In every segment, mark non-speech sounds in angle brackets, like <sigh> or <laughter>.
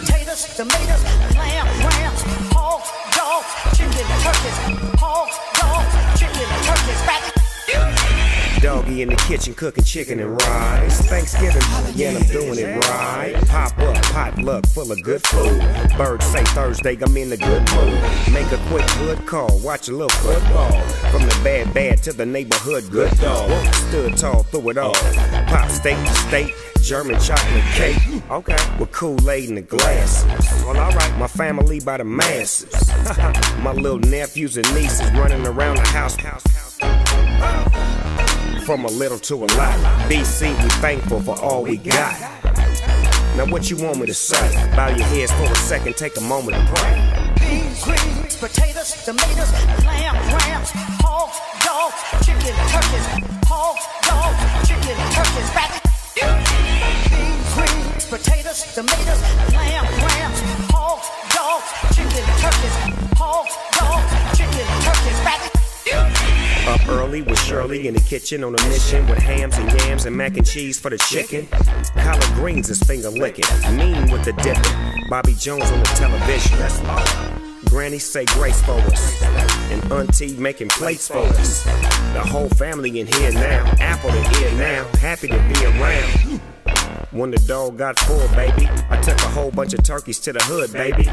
potatoes, tomatoes, lamb, rams, Doggy in the kitchen cooking chicken and rice. Thanksgiving, yeah, I'm doing it right. Pop up, potluck full of good food. Birds say Thursday, I'm in the good mood. Make a quick hood call, watch a little football. From the bad bad to the neighborhood good dog. Stood tall through it all. Pop steak to steak. German chocolate cake, okay, with Kool-Aid in the glass. Well, alright, my family by the masses. <laughs> my little nephews and nieces running around the house. house, house from a little to a lot. BC, we thankful for all we got. Now, what you want me to say? Bow your heads for a second, take a moment to pray. Beans, greens, potatoes, tomatoes, lamb, rams, hogs, dogs, chicken, turkeys, hogs, dogs, chicken, turkeys, rabbit. Beans, greens, potatoes, tomatoes, lamb, rams, hogs, dogs, chicken, turkeys, early with Shirley in the kitchen on a mission with hams and yams and mac and cheese for the chicken. Collard greens is finger licking. Mean with the dipping. Bobby Jones on the television. Granny say grace for us. And Auntie making plates for us. The whole family in here now. Apple in here now. Happy to be around. When the dog got full, baby, I took a whole bunch of turkeys to the hood, baby.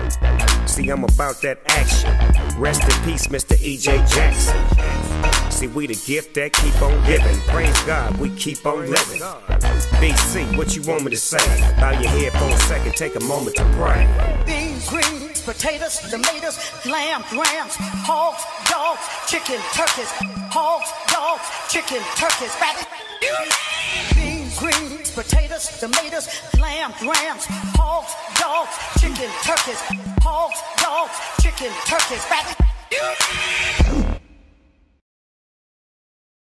See, I'm about that action. Rest in peace, Mr. E.J. Jackson. See, we the gift that keep on giving. Praise God, we keep on living. BC, what you want me to say? Bow your head for a second, take a moment to pray. Beans, greens, potatoes, tomatoes, lamb, rams, hogs, dogs, chicken, turkeys, hogs, dogs, chicken, turkeys, rabbit. Beans, greens, potatoes, tomatoes, lamb, rams, hogs, dogs, chicken, turkeys, hogs, dogs, chicken, turkeys, rabbit.